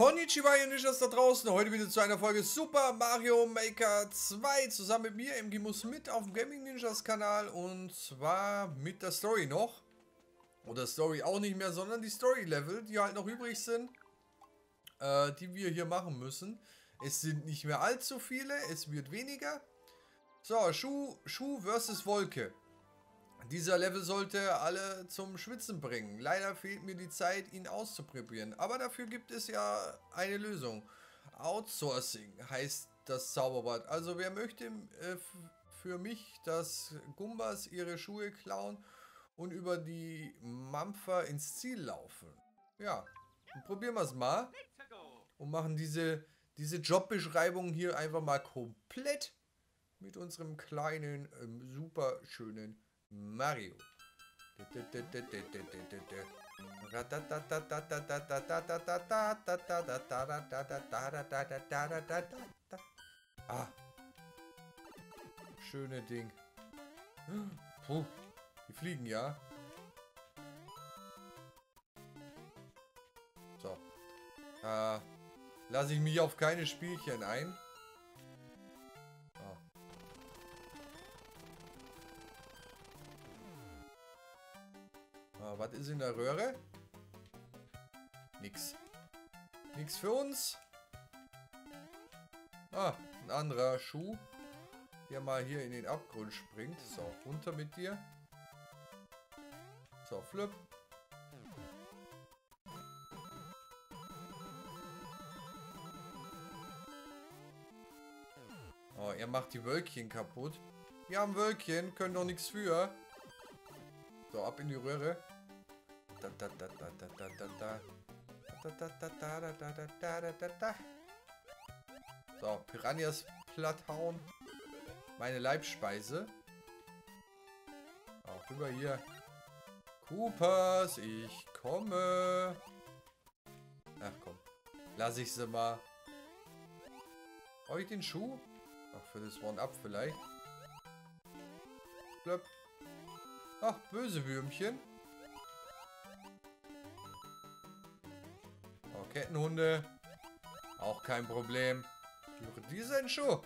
Konnichiwa, ihr Ninjas da draußen. Heute wieder zu einer Folge Super Mario Maker 2 zusammen mit mir, im Gimus mit auf dem Gaming Ninjas Kanal und zwar mit der Story noch. Oder Story auch nicht mehr, sondern die Story Level, die halt noch übrig sind, äh, die wir hier machen müssen. Es sind nicht mehr allzu viele, es wird weniger. So, Schuh, Schuh versus Wolke. Dieser Level sollte alle zum Schwitzen bringen. Leider fehlt mir die Zeit, ihn auszuprobieren. Aber dafür gibt es ja eine Lösung. Outsourcing heißt das Zauberbad. Also wer möchte äh, für mich, dass Gumbas ihre Schuhe klauen und über die Mampfer ins Ziel laufen? Ja, probieren wir es mal. Und machen diese, diese Jobbeschreibung hier einfach mal komplett mit unserem kleinen, ähm, super schönen Mario. Ah. Schöne Ding. Puh. Die fliegen ja. So. Äh, lasse ich mich auf keine Spielchen ein. Was ist in der Röhre? Nix. Nix für uns. Ah, ein anderer Schuh, der mal hier in den Abgrund springt. So, runter mit dir. So, flip. Oh, er macht die Wölkchen kaputt. Wir haben Wölkchen, können doch nichts für. So, ab in die Röhre. So, Piranhas platt hauen. Meine Leibspeise. Auch rüber hier. Coopers, ich komme. Ach komm. Lass ich sie mal. Brauche ich den Schuh? Ach, für das One-Up vielleicht. Blöpp. Ach, böse Würmchen. Kettenhunde. Auch kein Problem. Führe diesen Schuh.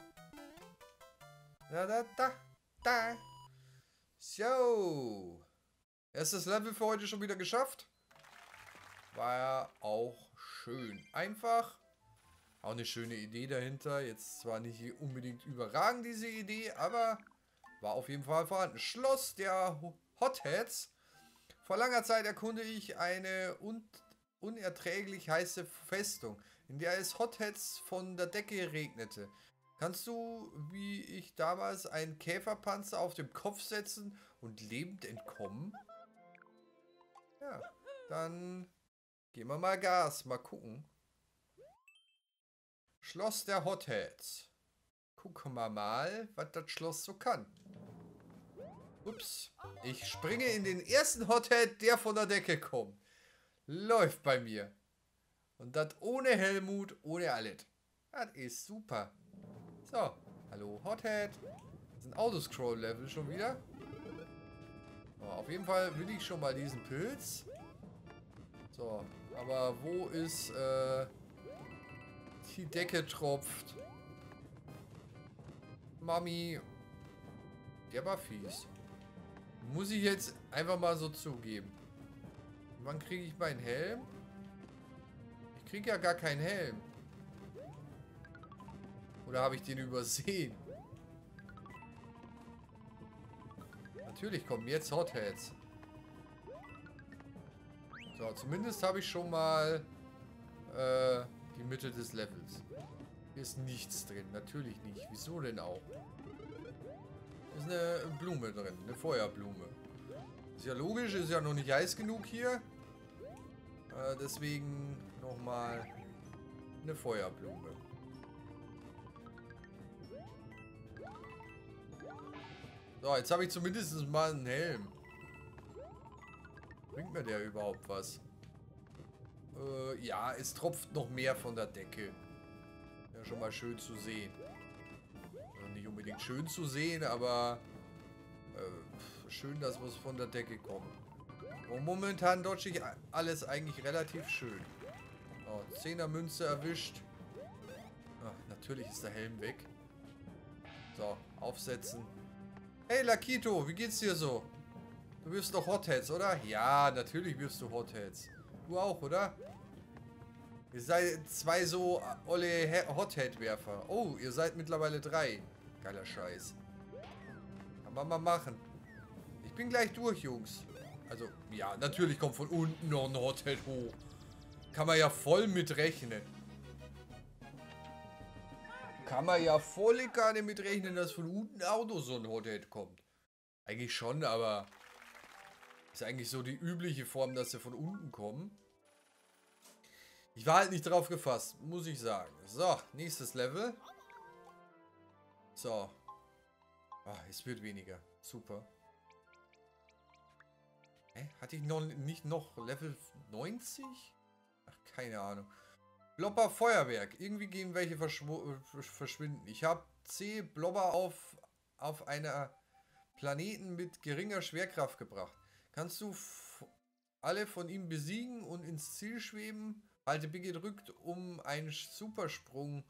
Da, da, da, da. So. Erstes Level für heute schon wieder geschafft. War ja auch schön. Einfach. Auch eine schöne Idee dahinter. Jetzt zwar nicht unbedingt überragend diese Idee, aber war auf jeden Fall vorhanden. Schloss der Hotheads. Vor langer Zeit erkunde ich eine und unerträglich heiße Festung, in der es Hotheads von der Decke regnete. Kannst du, wie ich damals, einen Käferpanzer auf dem Kopf setzen und lebend entkommen? Ja, dann gehen wir mal Gas, mal gucken. Schloss der Hotheads. Gucken wir mal, was das Schloss so kann. Ups. Ich springe in den ersten Hothead, der von der Decke kommt. Läuft bei mir. Und das ohne Helmut, ohne alles. Das ist super. So, hallo Hothead. Das ist ein Autoscroll-Level schon wieder. So, auf jeden Fall will ich schon mal diesen Pilz. So, aber wo ist äh, die Decke tropft? Mami. Der war fies. Muss ich jetzt einfach mal so zugeben. Wann kriege ich meinen Helm? Ich kriege ja gar keinen Helm. Oder habe ich den übersehen? Natürlich kommen jetzt Hotheads. So, zumindest habe ich schon mal äh, die Mitte des Levels. Hier ist nichts drin. Natürlich nicht. Wieso denn auch? Hier ist eine Blume drin. Eine Feuerblume. Ist ja logisch. Ist ja noch nicht heiß genug hier. Äh, deswegen nochmal eine Feuerblume. So, jetzt habe ich zumindest mal einen Helm. Bringt mir der überhaupt was? Äh, ja, es tropft noch mehr von der Decke. Ja, schon mal schön zu sehen. Also nicht unbedingt schön zu sehen, aber äh, schön, dass was von der Decke kommt. Und momentan dodge ich alles eigentlich relativ schön. Oh, 10er Münze erwischt. Ach, natürlich ist der Helm weg. So, aufsetzen. Hey Lakito, wie geht's dir so? Du wirfst doch Hotheads, oder? Ja, natürlich wirfst du Hotheads. Du auch, oder? Ihr seid zwei so olle Hothead-Werfer. Oh, ihr seid mittlerweile drei. Geiler Scheiß. Kann man mal machen. Ich bin gleich durch, Jungs. Also, ja, natürlich kommt von unten noch ein Hothead hoch. Kann man ja voll mitrechnen. Kann man ja voll gar nicht mitrechnen, dass von unten auch noch so ein Hothead kommt. Eigentlich schon, aber ist eigentlich so die übliche Form, dass sie von unten kommen. Ich war halt nicht drauf gefasst, muss ich sagen. So, nächstes Level. So. Oh, es wird weniger. Super. Hä? Hatte ich noch nicht noch Level 90? Ach, keine Ahnung. Blobber Feuerwerk. Irgendwie gehen welche verschwinden. Ich habe C Blobber auf, auf einer Planeten mit geringer Schwerkraft gebracht. Kannst du alle von ihm besiegen und ins Ziel schweben? Halte B gedrückt, um einen Supersprung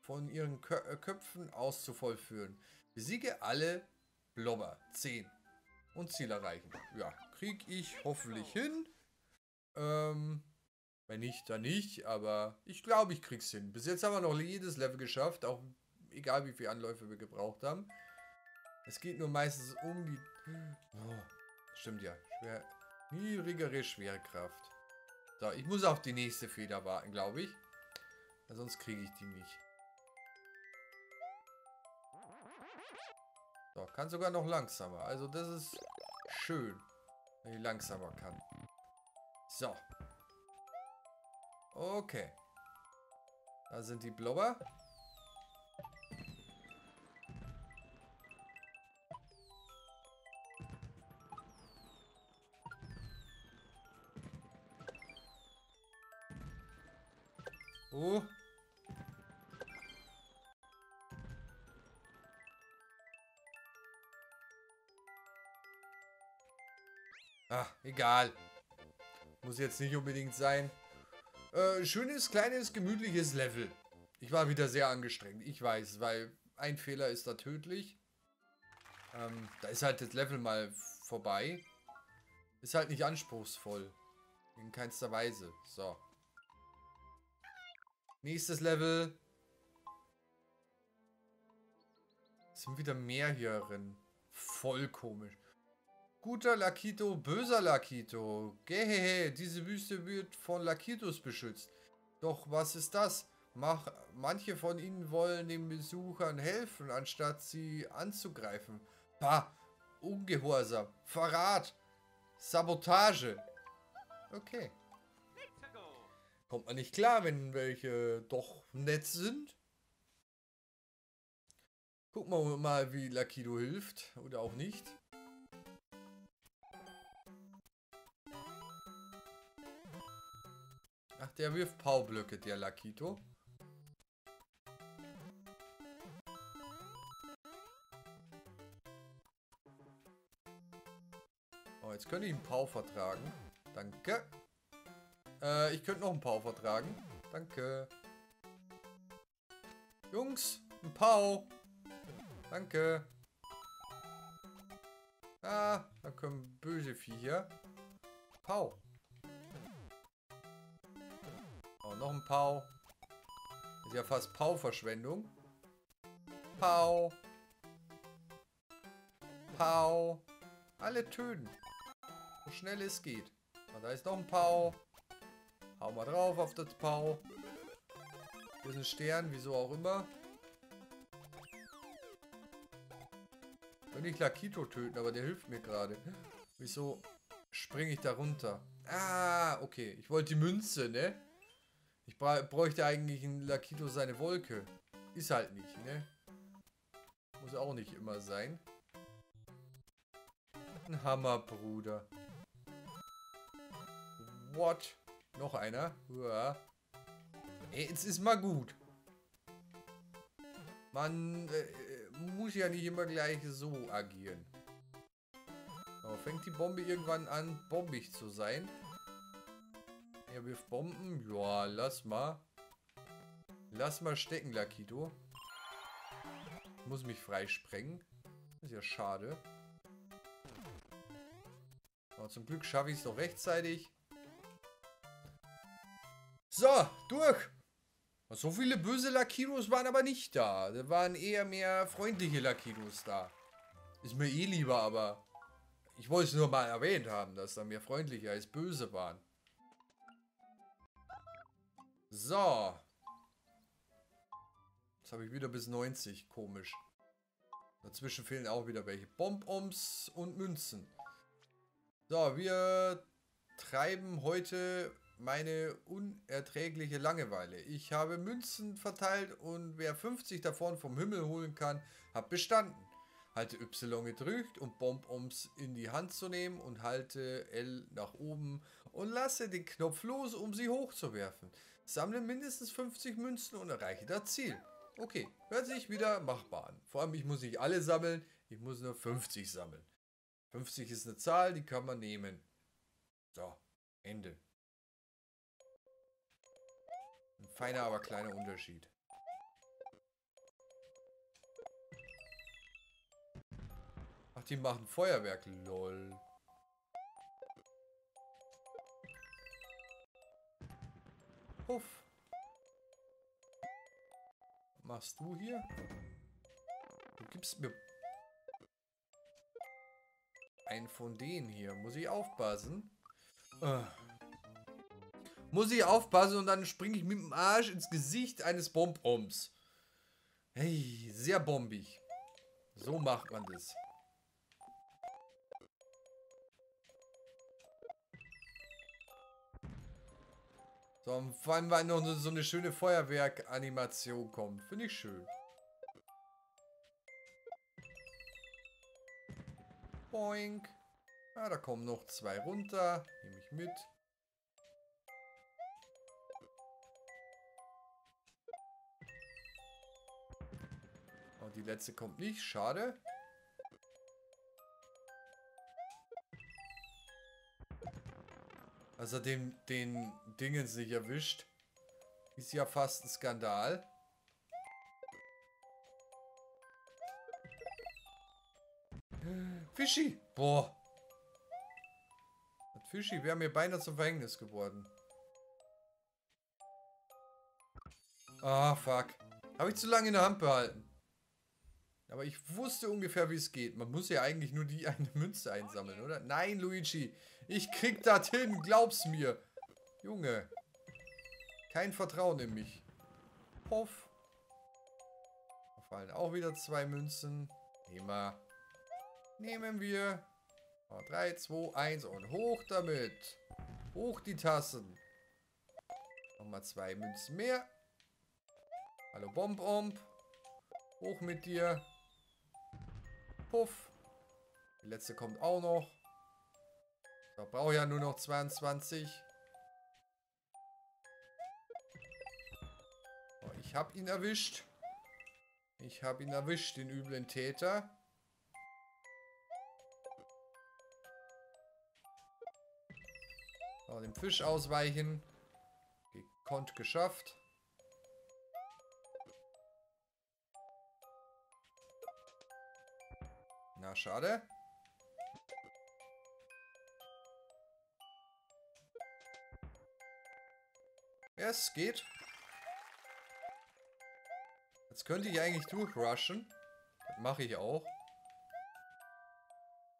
von ihren Kö äh, Köpfen aus zu vollführen. Besiege alle Blobber. 10. Und Ziel erreichen. Ja, krieg ich hoffentlich hin. Ähm, wenn nicht, dann nicht. Aber ich glaube, ich krieg's hin. Bis jetzt haben wir noch jedes Level geschafft. Auch egal, wie viele Anläufe wir gebraucht haben. Es geht nur meistens um die... Oh, stimmt ja. Schwer, niedrigere Schwerkraft. So, ich muss auf die nächste Feder warten, glaube ich. Weil sonst kriege ich die nicht. So, kann sogar noch langsamer. Also das ist schön, wenn ich langsamer kann. So. Okay. Da sind die Blobber. Oh. Egal. Muss jetzt nicht unbedingt sein. Äh, schönes, kleines, gemütliches Level. Ich war wieder sehr angestrengt. Ich weiß, weil ein Fehler ist da tödlich. Ähm, da ist halt das Level mal vorbei. Ist halt nicht anspruchsvoll. In keinster Weise. So. Nächstes Level. Es sind wieder mehr hier drin. Voll komisch. Guter Lakito, böser Lakito. Gehehe, diese Wüste wird von Lakitos beschützt. Doch was ist das? Mach, manche von ihnen wollen den Besuchern helfen, anstatt sie anzugreifen. Bah, Ungehorsam, Verrat, Sabotage. Okay. Kommt man nicht klar, wenn welche doch nett sind. Gucken wir mal, wie Lakido hilft. Oder auch nicht. Ach, der wirft Paublöcke, der Lakito. Oh, jetzt könnte ich einen Pau vertragen. Danke. Äh, ich könnte noch einen Pau vertragen. Danke. Jungs, ein Pau. Danke. Ah, da kommen böse Viecher. Pau. Noch ein Pau. Ist ja fast Pau-Verschwendung. Pau. Pau. Alle töten. So schnell es geht. Und da ist noch ein Pau. Hau mal drauf auf das Pau. Hier ist ein Stern, wieso auch immer. Könnte ich Lakito töten, aber der hilft mir gerade. Wieso springe ich da runter? Ah, okay. Ich wollte die Münze, ne? Ich bräuchte eigentlich ein Lakito seine Wolke. Ist halt nicht, ne? Muss auch nicht immer sein. Ein Hammer, Bruder. What? Noch einer. Uah. Ey, jetzt ist mal gut. Man äh, muss ja nicht immer gleich so agieren. So, fängt die Bombe irgendwann an, bombig zu sein. Er wirft Bomben. Ja, lass mal. Lass mal stecken, Lakito. Muss mich freisprengen. Ist ja schade. Aber zum Glück schaffe ich es noch rechtzeitig. So, durch. So viele böse Lakidos waren aber nicht da. Da waren eher mehr freundliche Lakidos da. Ist mir eh lieber, aber ich wollte es nur mal erwähnt haben, dass da mehr freundliche als böse waren. So. Jetzt habe ich wieder bis 90. Komisch. Dazwischen fehlen auch wieder welche. Bonbons und Münzen. So, wir treiben heute meine unerträgliche Langeweile. Ich habe Münzen verteilt und wer 50 davon vom Himmel holen kann, hat bestanden. Halte Y gedrückt, um Bonbons in die Hand zu nehmen und halte L nach oben und lasse den Knopf los, um sie hochzuwerfen. Sammle mindestens 50 Münzen und erreiche das Ziel. Okay, hört sich wieder machbar an. Vor allem, ich muss nicht alle sammeln, ich muss nur 50 sammeln. 50 ist eine Zahl, die kann man nehmen. So, Ende. Ein feiner, aber kleiner Unterschied. Ach, die machen Feuerwerk, lol. Puff. Machst du hier? Du gibst mir einen von denen hier. Muss ich aufpassen? Uh. Muss ich aufpassen und dann springe ich mit dem Arsch ins Gesicht eines Bonbons. Hey, sehr bombig. So macht man das. So, vor allem, weil noch so eine schöne Feuerwerk-Animation kommt. Finde ich schön. Boink. Ah, da kommen noch zwei runter. Nehme ich mit. Und die letzte kommt nicht. Schade. Also den, den Dingens nicht erwischt. Ist ja fast ein Skandal. Fischi! Boah. Das Fischi wäre mir beinahe zum Verhängnis geworden. Ah, fuck. Habe ich zu lange in der Hand behalten. Aber ich wusste ungefähr, wie es geht. Man muss ja eigentlich nur die eine Münze einsammeln, oder? Nein, Luigi. Ich krieg das hin. Glaub's mir. Junge. Kein Vertrauen in mich. Hoff. Da fallen auch wieder zwei Münzen. Immer. Nehmen wir. 3, 2, 1 und hoch damit. Hoch die Tassen. Nochmal zwei Münzen mehr. Hallo Bomb-Omb. Hoch mit dir. Puff. Die letzte kommt auch noch. Da brauche ich ja nur noch 22. ich habe ihn erwischt. Ich habe ihn erwischt, den üblen Täter. So, dem Fisch ausweichen. Gekonnt geschafft. Na, schade. Es geht. Jetzt könnte ich eigentlich durchrushen. Das mache ich auch.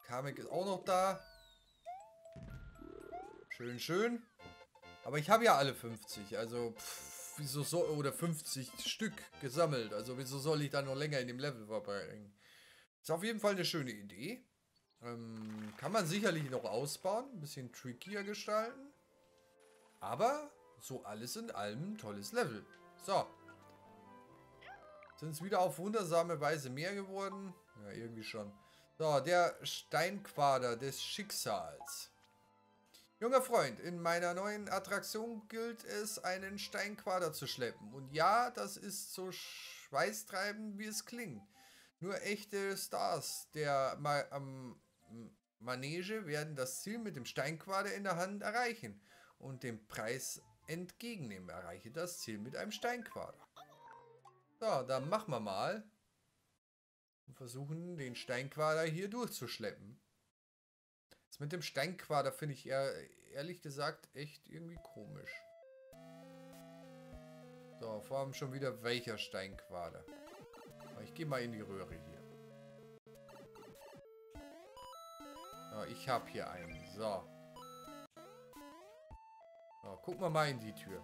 Kamek ist auch noch da. Schön, schön. Aber ich habe ja alle 50. Also, pff, wieso soll... Oder 50 Stück gesammelt. Also, wieso soll ich da noch länger in dem Level verbringen? Ist auf jeden Fall eine schöne Idee. Ähm, kann man sicherlich noch ausbauen. Ein bisschen trickier gestalten. Aber so alles in allem ein tolles Level. So. Sind es wieder auf wundersame Weise mehr geworden? Ja, irgendwie schon. So, der Steinquader des Schicksals. Junger Freund, in meiner neuen Attraktion gilt es, einen Steinquader zu schleppen. Und ja, das ist so schweißtreibend, wie es klingt. Nur echte Stars der Ma ähm, Manege werden das Ziel mit dem Steinquader in der Hand erreichen. und den Preis entgegennehmen. Erreiche das Ziel mit einem Steinquader. So, dann machen wir mal. Und versuchen den Steinquader hier durchzuschleppen. Das mit dem Steinquader finde ich eher, ehrlich gesagt echt irgendwie komisch. So, vor allem schon wieder welcher Steinquader. Ich gehe mal in die Röhre hier. So, ich habe hier einen. So. so. Gucken wir mal in die Tür.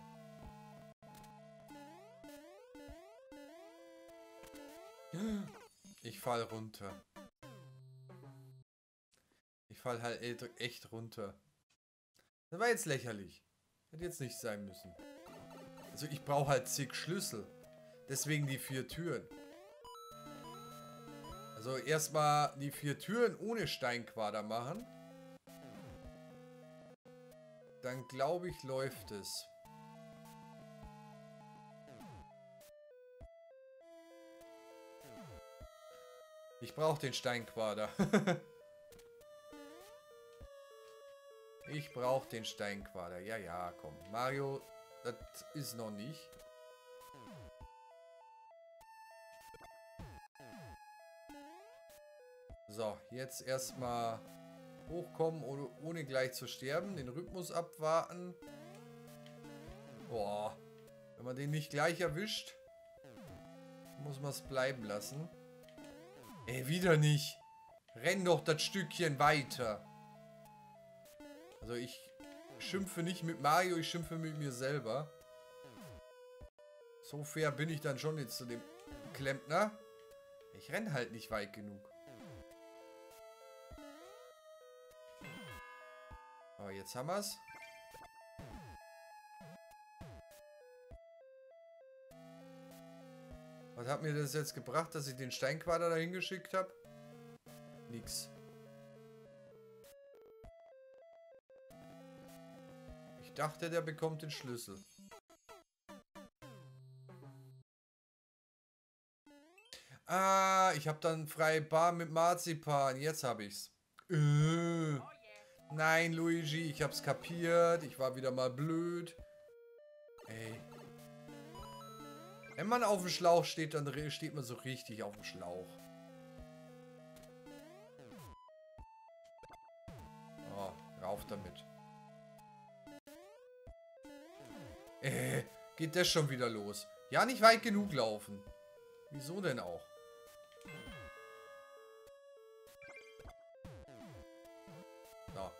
Ich fall runter. Ich fall halt echt runter. Das war jetzt lächerlich. Hätte jetzt nicht sein müssen. Also ich brauche halt zig Schlüssel. Deswegen die vier Türen. Also erstmal die vier Türen ohne Steinquader machen. Dann glaube ich, läuft es. Ich brauche den Steinquader. ich brauche den Steinquader. Ja, ja, komm. Mario das ist noch nicht. So, jetzt erstmal hochkommen, ohne, ohne gleich zu sterben. Den Rhythmus abwarten. Boah. Wenn man den nicht gleich erwischt, muss man es bleiben lassen. Ey, wieder nicht. Renn doch das Stückchen weiter. Also ich schimpfe nicht mit Mario, ich schimpfe mit mir selber. So fair bin ich dann schon jetzt zu dem Klempner. Ich renne halt nicht weit genug. Aber jetzt haben wir Was hat mir das jetzt gebracht, dass ich den Steinquader dahin geschickt habe? Nix. dachte, der bekommt den Schlüssel. Ah, ich habe dann freie Bar mit Marzipan. Jetzt habe ich's. Äh. Nein, Luigi, ich hab's kapiert. Ich war wieder mal blöd. Ey. Wenn man auf dem Schlauch steht, dann steht man so richtig auf dem Schlauch. Oh, rauf damit. Äh, geht das schon wieder los? Ja, nicht weit genug laufen. Wieso denn auch? So.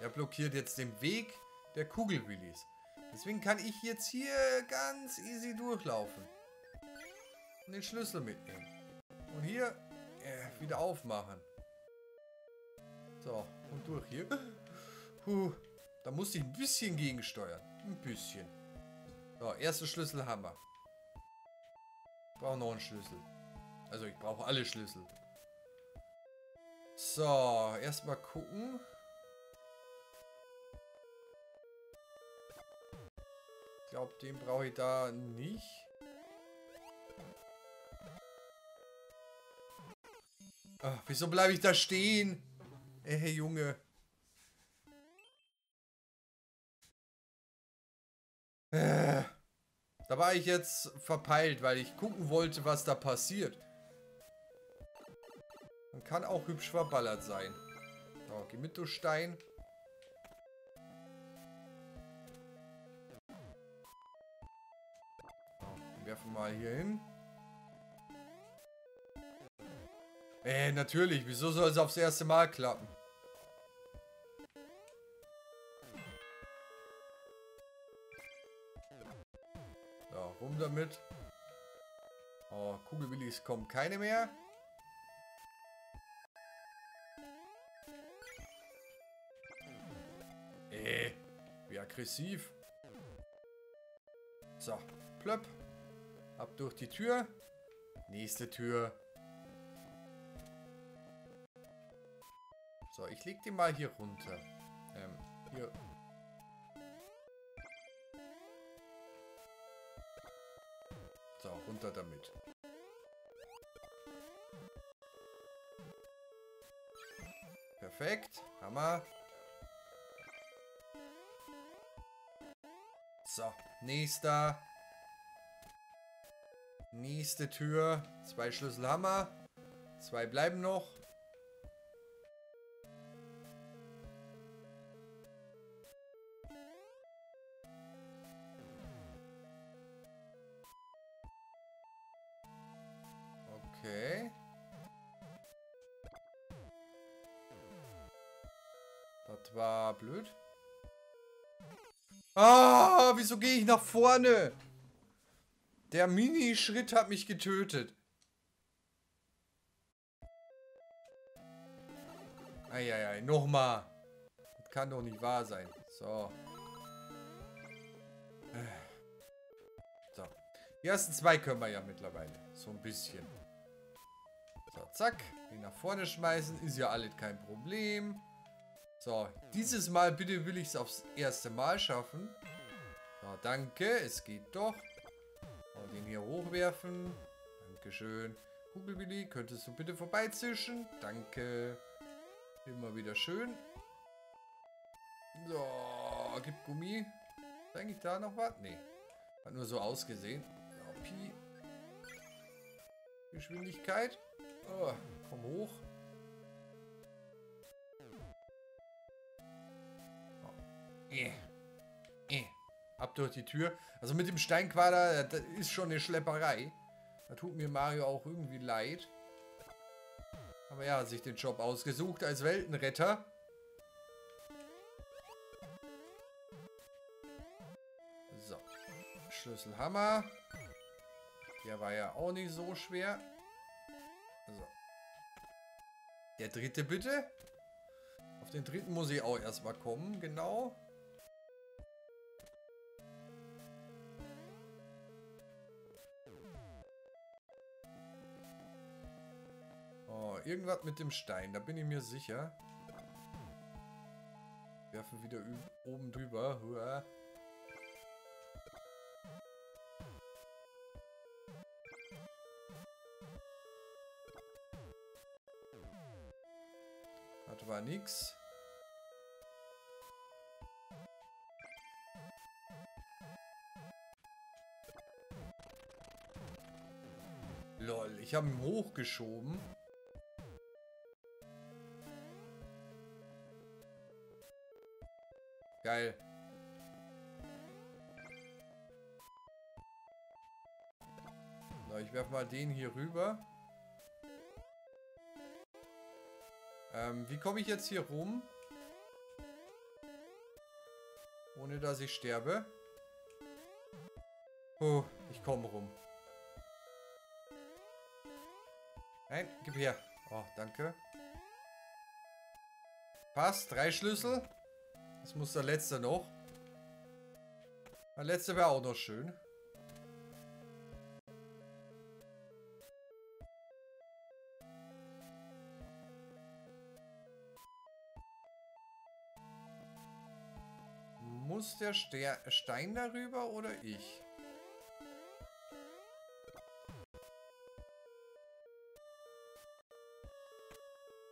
Er blockiert jetzt den Weg der Kugelwillis. Deswegen kann ich jetzt hier ganz easy durchlaufen. Und den Schlüssel mitnehmen. Und hier äh, wieder aufmachen. So, und durch hier. Puh, da musste ich ein bisschen gegensteuern. Ein bisschen. So, erste Schlüssel haben wir. Ich brauche noch einen Schlüssel. Also ich brauche alle Schlüssel. So, erstmal gucken. Ich glaube, den brauche ich da nicht. Ach, wieso bleibe ich da stehen? Ey, Junge. Äh, da war ich jetzt verpeilt, weil ich gucken wollte, was da passiert. Man kann auch hübsch verballert sein. So, geh mit, du Stein. So, werfen mal hier hin. Äh, natürlich. Wieso soll es aufs erste Mal klappen? rum damit. Oh, Kugelwillis kommen keine mehr. Äh, wie aggressiv. So, plöpp. Ab durch die Tür. Nächste Tür. So, ich leg den mal hier runter. Ähm, hier So, runter damit. Perfekt. Hammer. So, nächster. Nächste Tür. Zwei Schlüssel haben. Zwei bleiben noch. Wieso gehe ich nach vorne? Der Mini-Schritt hat mich getötet. Eieiei, nochmal. Das kann doch nicht wahr sein. So. So. Die ersten zwei können wir ja mittlerweile. So ein bisschen. So, zack. Den nach vorne schmeißen. Ist ja alles kein Problem. So, dieses Mal bitte will ich es aufs erste Mal schaffen. So, danke. Es geht doch. Und den hier hochwerfen. Dankeschön. Kugelwilli, könntest du bitte vorbeizischen? Danke. Immer wieder schön. So, gibt Gummi. Ist eigentlich da noch was? Nee. Hat nur so ausgesehen. So, Pi. Geschwindigkeit. Oh, komm hoch. Oh. Eh. Ab durch die Tür. Also mit dem Steinquader, das ist schon eine Schlepperei. Da tut mir Mario auch irgendwie leid. Aber er hat sich den Job ausgesucht als Weltenretter. So. Schlüsselhammer. Der war ja auch nicht so schwer. So. Der dritte bitte. Auf den dritten muss ich auch erstmal kommen, genau. Irgendwas mit dem Stein, da bin ich mir sicher. Werfen wieder oben drüber. Huah. Das war nix. Lol, ich habe ihn hochgeschoben. Geil. So, ich werfe mal den hier rüber. Ähm, wie komme ich jetzt hier rum? Ohne dass ich sterbe. Oh, ich komme rum. Nein, gib her. Oh, danke. Passt, drei Schlüssel. Das muss der letzte noch. Der letzte wäre auch noch schön. Muss der Ster Stein darüber oder ich?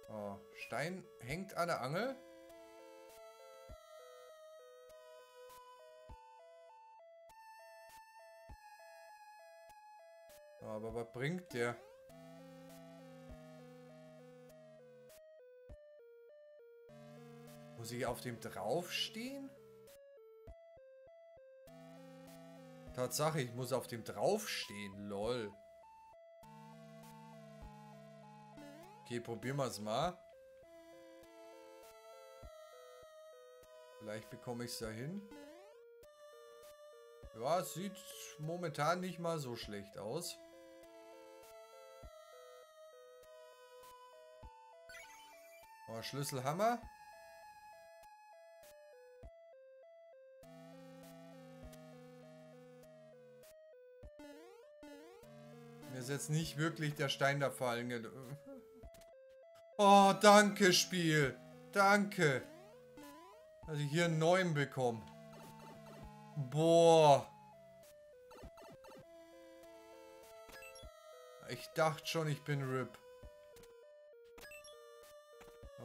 Oh, Stein hängt an der Angel. Aber was bringt der? Muss ich auf dem draufstehen? Tatsache, ich muss auf dem draufstehen. Lol. Okay, probieren wir es mal. Vielleicht bekomme ich es da hin. Ja, sieht momentan nicht mal so schlecht aus. Oh, Schlüsselhammer. Mir ist jetzt nicht wirklich der Stein da fallen. Oh, danke, Spiel. Danke. Dass ich hier einen neuen bekomme. Boah. Ich dachte schon, ich bin RIP.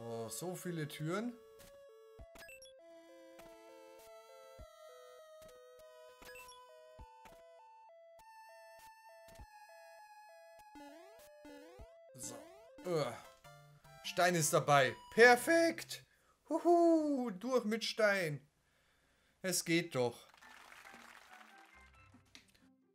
Oh, so viele Türen. So. Ugh. Stein ist dabei. Perfekt. Huhu, durch mit Stein. Es geht doch.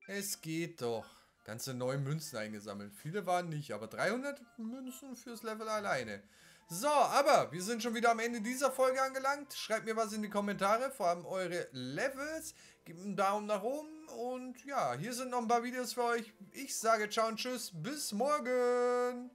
Es geht doch. Ganze neue Münzen eingesammelt. Viele waren nicht, aber 300 Münzen fürs Level alleine. So, aber wir sind schon wieder am Ende dieser Folge angelangt. Schreibt mir was in die Kommentare, vor allem eure Levels. Gebt einen Daumen nach oben und ja, hier sind noch ein paar Videos für euch. Ich sage ciao und tschüss, bis morgen.